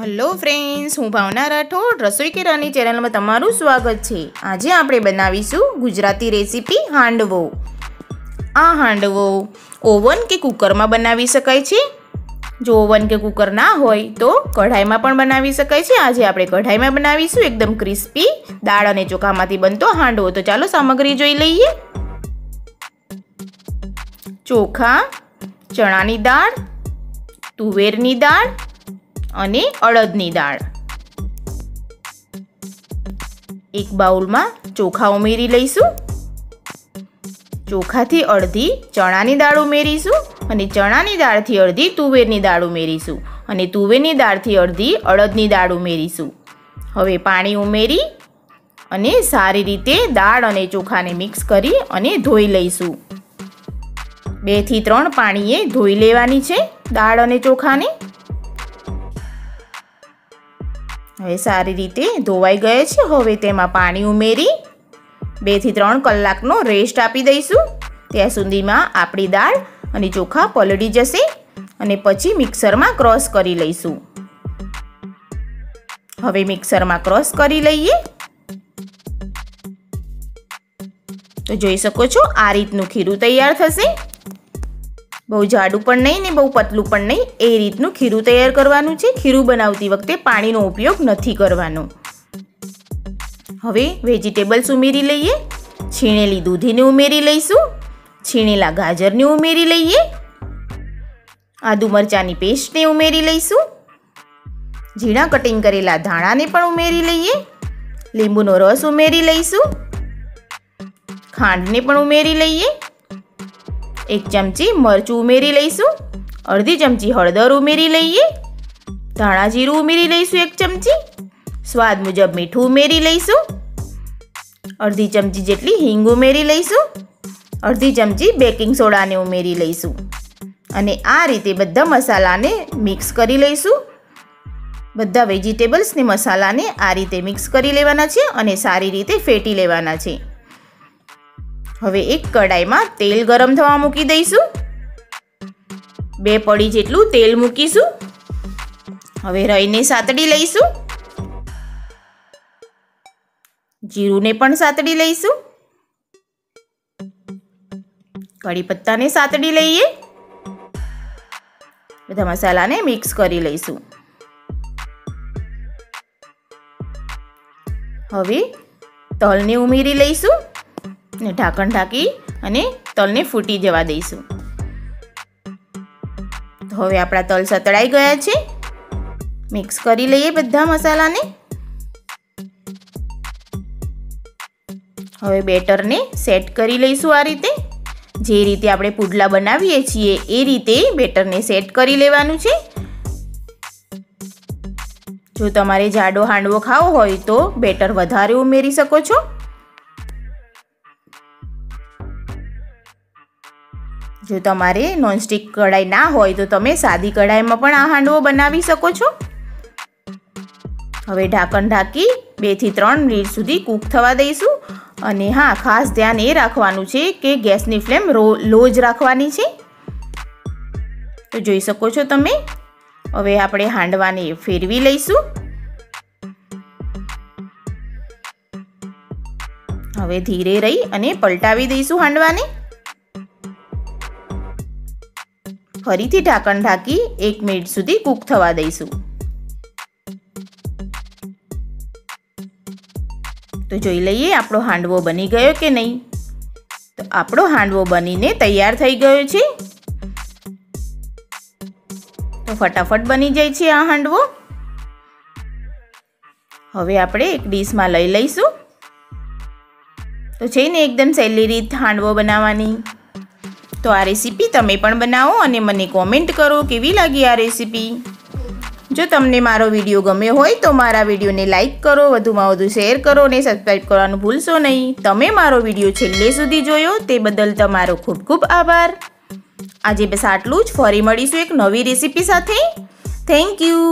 Hello friends હું ભાવના રાઠોડ, રસોઈ કેરાની ચેનલમાં તમારું સ્વાગત છે. આજે આપણે બનાવીશું ગુજરાતી રેસીપી હાંડવો. આ હાંડવો ઓવન કે કુકરમાં બનાવી શકાય છે? જો ઓવન કે કુકર ના હોય, તો કઢાઈમાં પણ બનાવી શકાય છે. આજે આપણે કઢાઈમાં બનાવીશું એકદમ ક્રિસ્પી દાળ અને ચોખામાંથી બનતો હાંડવો. તો ચાલો સામગ્રી જોઈ લઈએ. ચોખા, ચણાની દાળ, તુવેરની દાળ અને અડદની દાળ. એક બાઉલમાં ચોખા ઉમેરી લઈશું. ચોખાથી અડધી ચણાની દાળ ઉમેરીશું અને ચણાની દાળથી અડધી તુવેરની દાળ ઉમેરીશું અને તુવેરની દાળથી અડધી અડદની દાળ ઉમેરીશું. હવે પાણી ઉમેરી અને સારી રીતે દાળ અને ચોખાને મિક્સ કરી અને ધોઈ લઈશું. બેથી ત્રણ પાણીએ ધોઈ લેવાની છે દાળ અને ચોખાને. હવે સારી રીતે ધોવાઈ ગયે છે. હવે તેમાં પાણી ઉમેરી બેથી ત્રણ કલાકનો રેસ્ટ આપી દઈશું. ત્યાં સુધીમાં આપણી દાળ અને ચોખા પલળી જશે અને પછી મિક્સરમાં ક્રોસ કરી લઈશું. હવે મિક્સરમાં ક્રોસ કરી લઈએ. તો જોઈ શકો છો, આ રીતનું ખીરું તૈયાર થશે. બહુ જાડું પણ નહીં ને બહુ પતલું પણ નહીં, એ રીતનું ખીરું તૈયાર કરવાનું છે. ખીરું બનાવતી વખતે પાણીનો ઉપયોગ નથી કરવાનો. હવે વેજીટેબલ્સ ઉમેરી લઈએ. છીણેલી દૂધીને ઉમેરી લઈશું. છીણેલા ગાજરને ઉમેરી લઈએ. આદુ મરચાંની પેસ્ટને ઉમેરી લઈશું. ઝીણા કટિંગ કરેલા ધાણાને પણ ઉમેરી લઈએ. લીંબુનો રસ ઉમેરી લઈશું. ખાંડને પણ ઉમેરી લઈએ. એક ચમચી મરચું ઉમેરી લઈશું. અડધી ચમચી હળદર ઉમેરી લઈએ. ધાણા જીરું ઉમેરી લઈશું એક ચમચી. સ્વાદ મુજબ મીઠું ઉમેરી લઈશું. અડધી ચમચી જેટલી હિંગ ઉમેરી લઈશું. અડધી ચમચી બેકિંગ સોડાને ઉમેરી લઈશું. અને આ રીતે બધા મસાલાને મિક્સ કરી લઈશું. બધા વેજીટેબલ્સને મસાલાને આ રીતે મિક્સ કરી લેવાના છે અને સારી રીતે ફેટી લેવાના છે. હવે એક કડાઈમાં તેલ ગરમ થવા મૂકી દઈશું. બે પડી જેટલું તેલ મૂકીશું. હવે રઈને સાતડી લઈશું. જીરુંને પણ સાતડી લઈશું. કડી પત્તાને સાતડી લઈએ. બધા મસાલાને મિક્સ કરી લઈશું. હવે તલને ઉમેરી લઈશું. ને ઢાંકણ ઢાંકી અને તલને ફૂટી જવા દઈશું. તો હવે આપણા તલ સતળાઈ ગયા છે. મિક્સ કરી લઈએ બધા મસાલાને. હવે બેટરને સેટ કરી લઈશું આ રીતે. જે રીતે આપણે પુડલા બનાવીએ છીએ એ રીતે બેટરને સેટ કરી લેવાનું છે. જો તમારે જાડો હાંડવો ખાવો હોય તો બેટર વધારે ઉમેરી શકો છો. જો તમારે નોનસ્ટિક કઢાઈ ના હોય તો તમે સાદી કઢાઈમાં પણ આ હાંડવો બનાવી શકો છો. હવે ઢાંકણ ઢાંકી બેથી ત્રણ મિનિટ સુધી કૂક થવા દઈશું. અને હા, ખાસ ધ્યાન એ રાખવાનું છે કે ગેસની ફ્લેમ લો જ રાખવાની છે. તો જોઈ શકો છો તમે. હવે આપણે હાંડવાને ફેરવી લઈશું. હવે ધીરે રહી અને પલટાવી દઈશું હાંડવાને. ફરીથી ઢાંકણ ઢાંકી એક મિનિટ સુધી કૂક થવા દઈશું. તો જોઈ લઈએ આપણો હાંડવો બની ગયો કે નહીં. તો આપણો હાંડવો બનીને તૈયાર થઈ ગયો છે. તો ફટાફટ બની જાય છે આ હાંડવો. હવે આપણે એક ડીશમાં લઈ લઈશું. તો છે ને એકદમ સહેલી રીત હાંડવો બનાવવાની. તો આ રેસીપી તમે પણ બનાવો અને મને કોમેન્ટ કરો કેવી લાગી આ રેસીપી. જો તમને મારો વીડિયો ગમ્યો હોય તો મારા વિડીયોને લાઇક કરો, વધુમાં વધુ શેર કરો અને સબસ્ક્રાઈબ કરવાનું ભૂલશો નહીં. તમે મારો વીડિયો છેલ્લે સુધી જોયો તે બદલ તમારો ખૂબ ખૂબ આભાર. આજે બસ આટલું જ. ફરી મળીશું એક નવી રેસીપી સાથે. Thank you